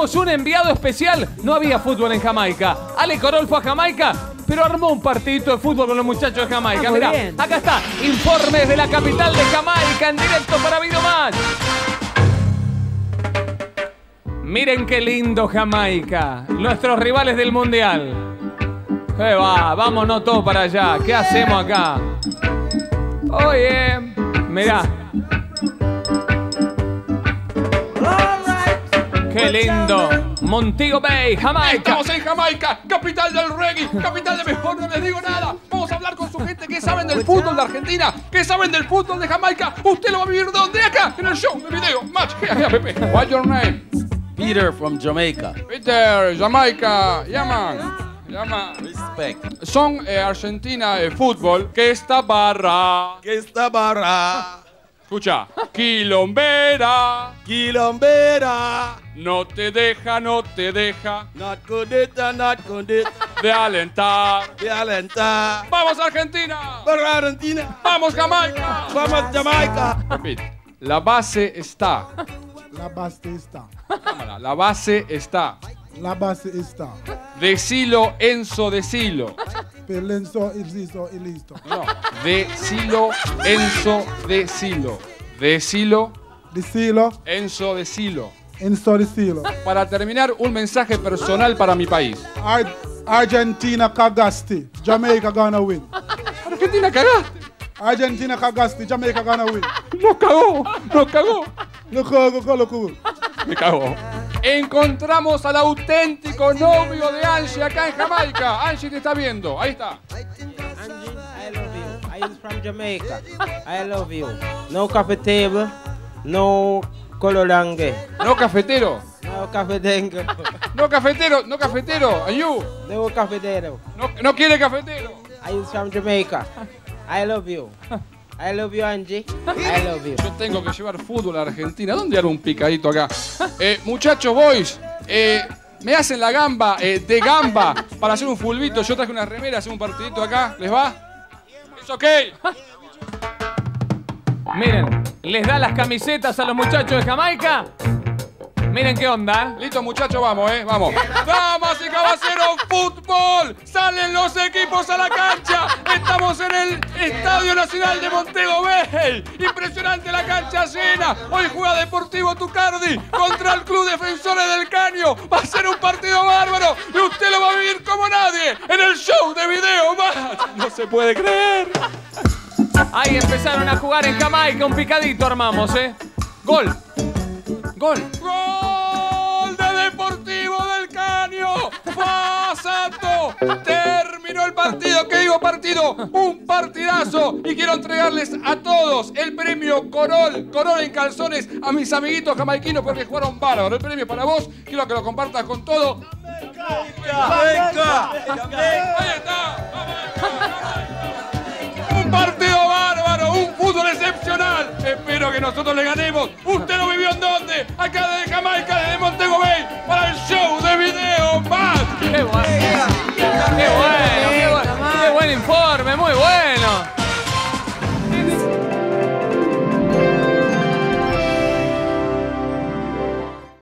Un enviado especial. No había fútbol en Jamaica. Ale Corol fue a Jamaica, pero armó un partidito de fútbol con los muchachos de Jamaica. Ah, Mirá, bien. acá está. Informes de la capital de Jamaica en directo para Video Más. Miren qué lindo Jamaica. Nuestros rivales del Mundial. ¿Qué va? Vámonos todos para allá. ¿Qué hacemos acá? Oye, mirá. Qué lindo. Montego Bay, Jamaica. Estamos en Jamaica, capital del reggae, capital de mejor, no les digo nada. Vamos a hablar con su gente que saben del fútbol de Argentina, que saben del fútbol de Jamaica. Usted lo va a vivir donde acá, en el show, de video, match. Pepe. What's your name? Peter from Jamaica. Peter, Jamaica, llaman. Llama. Respect. Son eh, Argentina de fútbol que esta barra. Que esta barra. Escucha, quilombera. Quilombera. No te deja, no te deja Not condita, not condita. de alentar. De alentar. ¡Vamos Argentina! Barra Argentina. ¡Vamos Jamaica! Vamos Jamaica. La base está. La base está. Cámara, La base está. La base está. Decilo, Enzo, decilo. Pelenzo, listo y listo. No. Decilo, Enzo, decilo. Decilo, Decilo, Enzo, decilo. Enzo, decilo. Para terminar, un mensaje personal para mi país. Ar- Argentina cagaste. Jamaica gonna win. Argentina, cagaste. Argentina cagaste. Jamaica gonna win. Nos cagó, nos cagó. Loco, loco, loco. Me cagó. Encontramos al auténtico novio de Angie acá en Jamaica. Angie te está viendo. Ahí está. Angie, I love you. I am from Jamaica. I love you. No table, no colorange, No cafetero. no cafetengo, No cafetero, no cafetero. Ayú. no cafetero. No, no quiere cafetero. I am from Jamaica. I love you. I love you, Angie. I love you. Yo tengo que llevar fútbol a Argentina. ¿Dónde hago un picadito acá? Eh, muchachos, boys, eh, me hacen la gamba eh, de gamba para hacer un fulbito. Yo traje una remera, hacer un partidito acá. ¿Les va? Es ok. Miren, les da las camisetas a los muchachos de Jamaica. Miren qué onda. Listo, muchachos, vamos, ¿eh? Vamos. Damas y caballeros, fútbol. Salen los equipos a la cancha. Estamos en el Estadio Nacional de Montego Bay. Impresionante la cancha llena. Hoy juega Deportivo Tucardi contra el Club Defensores del Caño. Va a ser un partido bárbaro y usted lo va a vivir como nadie en el show de video más. No se puede creer. Ahí empezaron a jugar en Jamaica. Un picadito armamos, ¿eh? Gol. Gol. ¡Gol de Deportivo del! santo! Terminó el partido. ¿Qué digo partido? Un partidazo. Y quiero entregarles a todos el premio Corol. Corol en calzones a mis amiguitos jamaiquinos porque jugaron bárbaro. El premio para vos. Quiero que lo compartas con todo. ¡Ahí está! ¡Un partido!